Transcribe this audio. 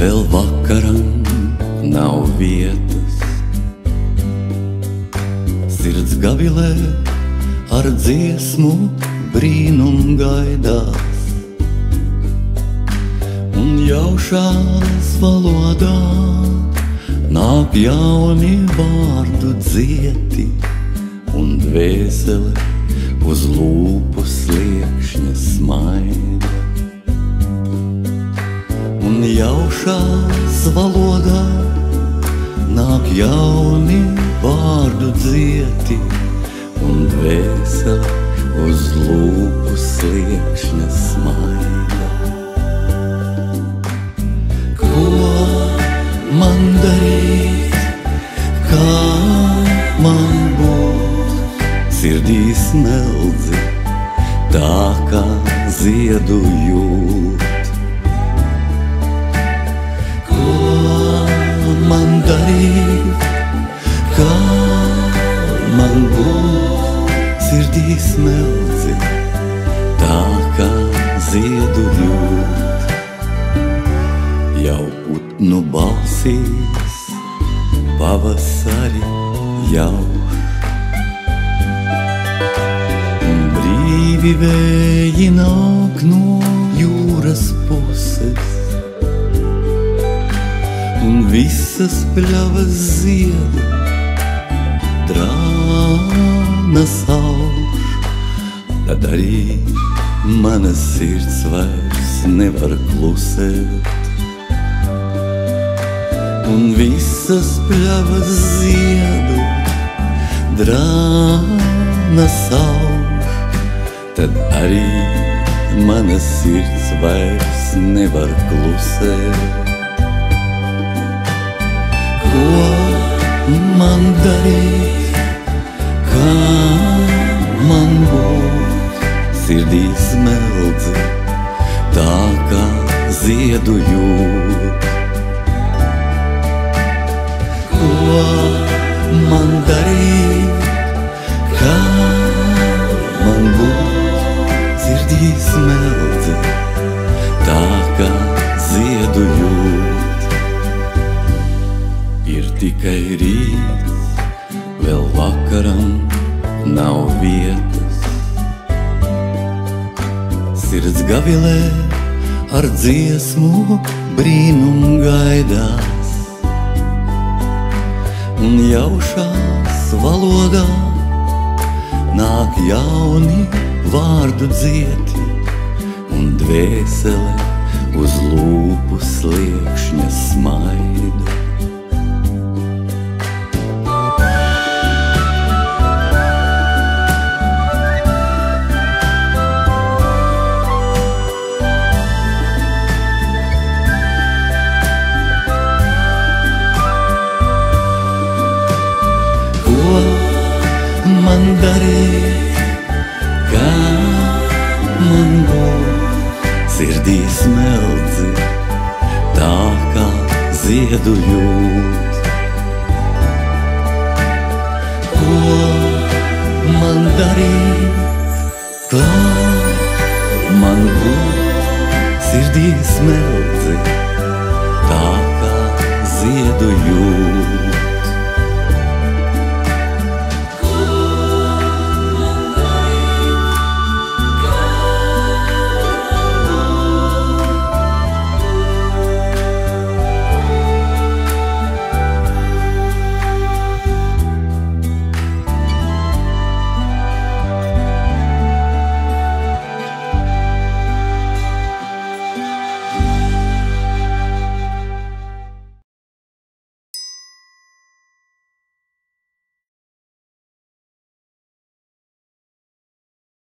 vēl vakaram nav vietas. Sirds gavilē ar dziesmu brīnum gaidās, un jaušās valodā nāk jauni vārdu dzieti, un dvēsele uz lūpu sliekšņa smaida un jaušās valodā nāk jauni vārdu dzieti un dvēsele uz lūpu sliekšņa smaida. Ko man darīt, kā man būt, sirdī smeldzi, tā kā ziedu jūt. Man darīt, kā man būt sirdī smeldzi, tā kā ziedu jūt. Jau putnu balsīs pavasari jauš. Un brīvi vēji nāk no visas pļavas ziedu drāna sauš, tad arī mana sirds vairs nevar klusēt. Un visas pļavas ziedu. Drāna sauš, tad arī mana sirds vairs nevar klusēt man darīt, kā man būt sirdī smeldzi, tā kā ziedu jūt. Ko man darīt, kā man būt sirdī smeldzi, tā kā ziedu jūt tikai rīts, vēl vakaram nav vietas. Sirds gavilē ar dziesmu brīnum gaidās, un jaušās valodā nāk jauni vārdu dzieti, un dvēsele uz lūpu sliekšņa smaida. Darīt, kā man būt sirdī smeldzi, tā kā ziedu jūt. Ko man darīt, kā man būt sirdī smeldzi, tā kā ziedu jūt.